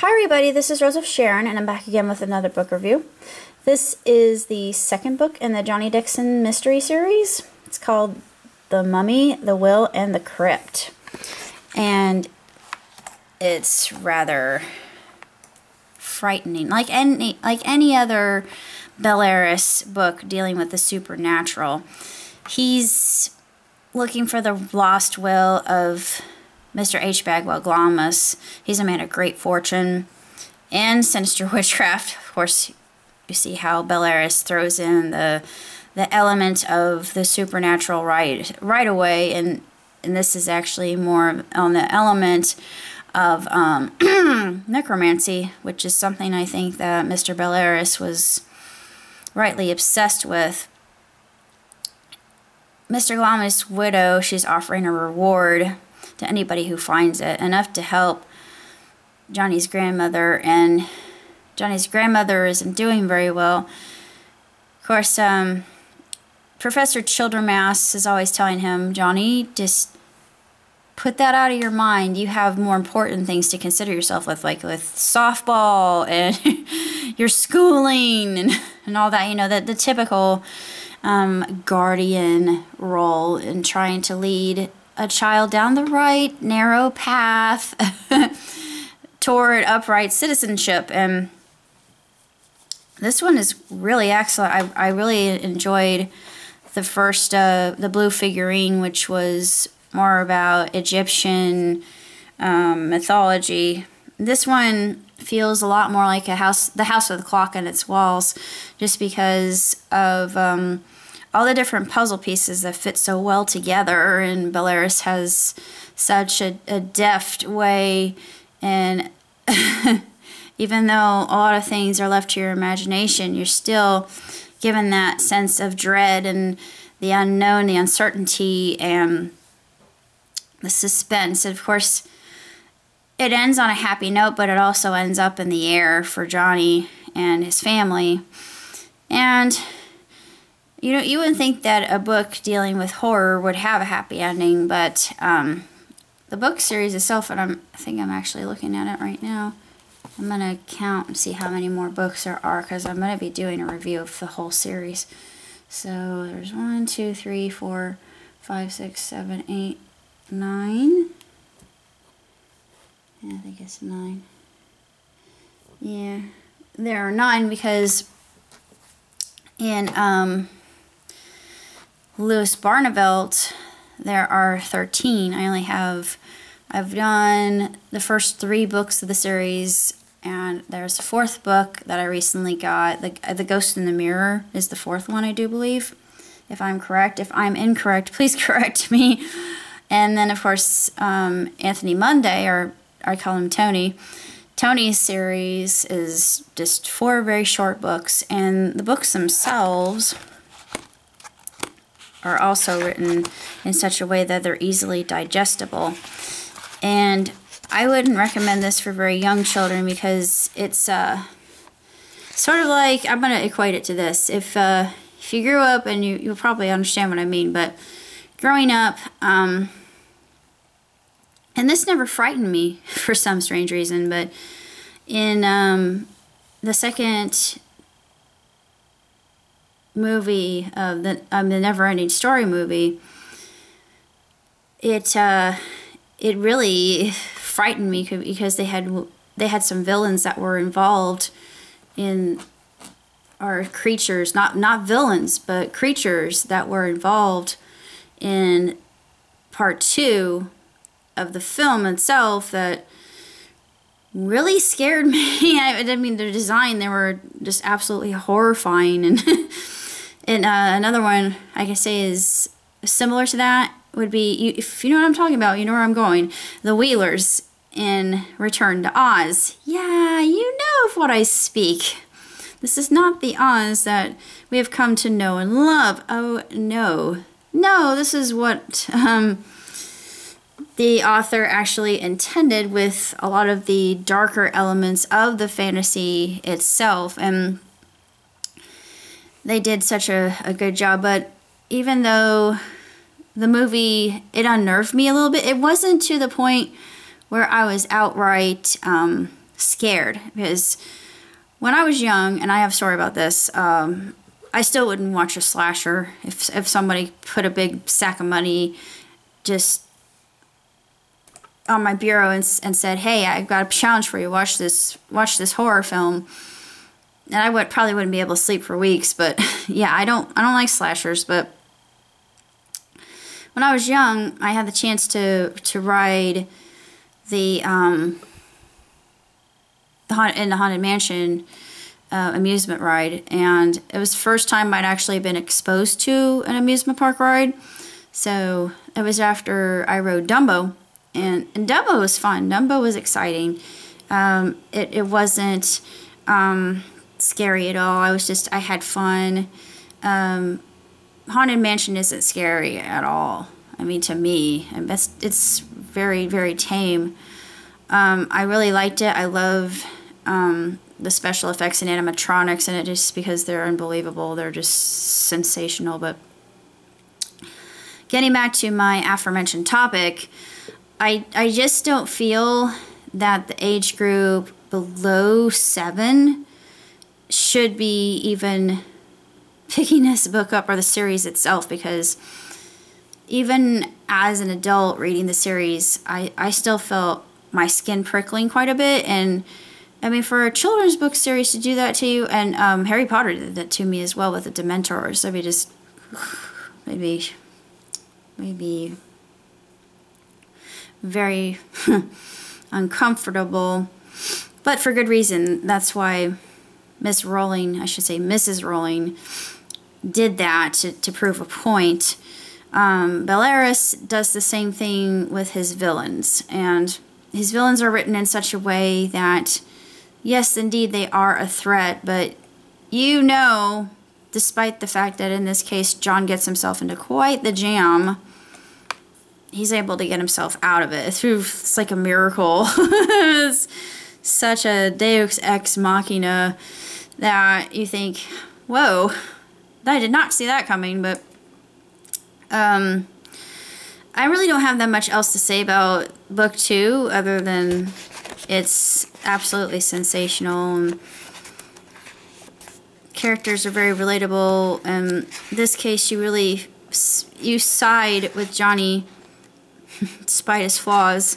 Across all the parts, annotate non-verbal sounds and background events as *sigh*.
Hi everybody, this is Rose of Sharon and I'm back again with another book review. This is the second book in the Johnny Dixon mystery series. It's called The Mummy, the Will, and the Crypt. And it's rather frightening. Like any like any other Bellairs book dealing with the supernatural. He's looking for the lost will of Mr. H. Bagwell Glomus. He's a man of great fortune and sinister *laughs* witchcraft. Of course, you see how Bellairs throws in the the element of the supernatural right right away, and and this is actually more on the element of um, *clears throat* necromancy, which is something I think that Mr. Bellairs was rightly obsessed with. Mr. Glomus' widow, she's offering a reward to anybody who finds it, enough to help Johnny's grandmother, and Johnny's grandmother isn't doing very well. Of course, um, Professor Childermass is always telling him, Johnny, just put that out of your mind. You have more important things to consider yourself with, like with softball and *laughs* your schooling and, and all that. You know, the, the typical um, guardian role in trying to lead a child down the right, narrow path *laughs* toward upright citizenship. And this one is really excellent. I, I really enjoyed the first, uh, the blue figurine, which was more about Egyptian um, mythology. This one feels a lot more like a house, the house with a clock on its walls, just because of um, all the different puzzle pieces that fit so well together. And Bellairs has such a, a deft way, and *laughs* even though a lot of things are left to your imagination, you're still given that sense of dread and the unknown, the uncertainty, and the suspense. And of course, it ends on a happy note, but it also ends up in the air for Johnny and his family. And you know, you wouldn't think that a book dealing with horror would have a happy ending, but um, the book series itself, and I'm, I think I'm actually looking at it right now. I'm going to count and see how many more books there are because I'm going to be doing a review of the whole series. So there's one, two, three, four, five, six, seven, eight, nine. Yeah, I think it's nine. Yeah, there are nine because in um, Lewis Barnavelt, there are 13. I only have, I've done the first three books of the series, and there's a fourth book that I recently got. The, the Ghost in the Mirror is the fourth one, I do believe, if I'm correct. If I'm incorrect, *laughs* please correct me. And then, of course, um, Anthony Monday, or I call him Tony. Tony's series is just four very short books, and the books themselves are also written in such a way that they're easily digestible. And I wouldn't recommend this for very young children because it's uh, sort of like I'm going to equate it to this. If uh, if you grew up and you you'll probably understand what I mean, but growing up, um, and this never frightened me *laughs* for some strange reason, but in um, the second movie of the um, the Never Ending Story movie, it uh, it really frightened me because they had they had some villains that were involved in or creatures not not villains but creatures that were involved in part two of the film itself that really scared *laughs* me. I, I mean, the design they were just absolutely horrifying, and *laughs* and uh, another one I can say is similar to that would be you, if you know what I'm talking about, you know where I'm going. The Wheelers in Return to Oz. Yeah, you know of what I speak. This is not the Oz that we have come to know and love. Oh no, no, this is what um, the author actually intended with a lot of the darker elements of the fantasy itself. And they did such a, a good job. But even though the movie, it unnerved me a little bit, it wasn't to the point where I was outright um, scared because when I was young, and I have a story about this, um, I still wouldn't watch a slasher if if somebody put a big sack of money just on my bureau and, and said, "Hey, I've got a challenge for you. Watch this. Watch this horror film." And I would probably wouldn't be able to sleep for weeks. But *laughs* yeah, I don't I don't like slashers. But when I was young, I had the chance to to ride the um the in the haunted mansion uh, amusement ride, and it was the first time I'd actually been exposed to an amusement park ride. So it was after I rode Dumbo, and, and Dumbo was fun. Dumbo was exciting. Um, it, it wasn't um, scary at all. I was just, I had fun. Um, Haunted Mansion isn't scary at all. I mean, to me, it's, it's very, very tame. Um, I really liked it. I love um, the special effects and animatronics in it just because they're unbelievable. They're just sensational. But getting back to my aforementioned topic, I, I just don't feel that the age group below seven should be even picking this book up or the series itself because even as an adult reading the series, I, I still felt my skin prickling quite a bit and I mean, for a children's book series to do that to you, and um, Harry Potter did that to me as well with the Dementors. I mean, just *sighs* maybe, maybe very *laughs* uncomfortable, but for good reason. That's why Miss Rowling, I should say Mrs. Rowling, did that to, to prove a point. Um, Bellairs does the same thing with his villains, and his villains are written in such a way that yes, indeed, they are a threat, but you know, despite the fact that in this case John gets himself into quite the jam, he's able to get himself out of it through, it's like a miracle. *laughs* such a deus ex machina that you think, whoa, I did not see that coming, but um, I really don't have that much else to say about book two other than it's absolutely sensational. characters are very relatable. And in this case, you really you side with Johnny, *laughs* despite his flaws,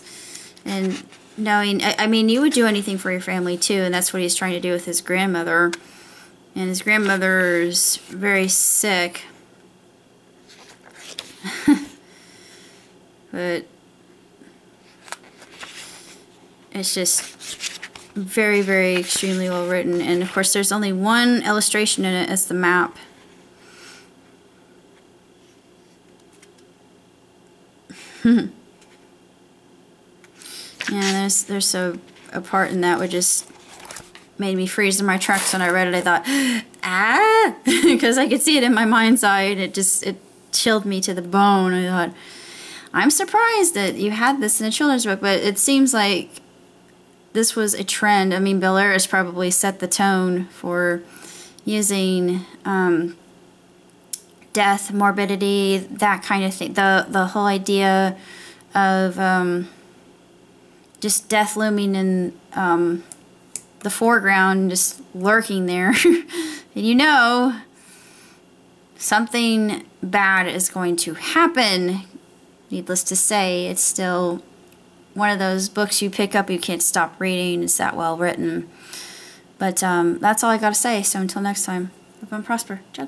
and knowing. I, I mean, you would do anything for your family too, and that's what he's trying to do with his grandmother. And his grandmother is very sick. *laughs* but it's just very, very extremely well written. And of course, there's only one illustration in it as the map. yeah, there's there's a, a part in that which just made me freeze in my tracks when I read it. I thought, *gasps* ah, *laughs* because I could see it in my mind's eye, and it just it chilled me to the bone. I thought, I'm surprised that you had this in a children's book, but it seems like this was a trend. I mean, Bellairs probably set the tone for using um, death, morbidity, that kind of thing. The the whole idea of um, just death looming in um, the foreground, just lurking there, *laughs* and you know something bad is going to happen. Needless to say, it's still one of those books you pick up you can't stop reading. It's that well written. But um, that's all I got to say. So until next time, live and prosper. Ciao.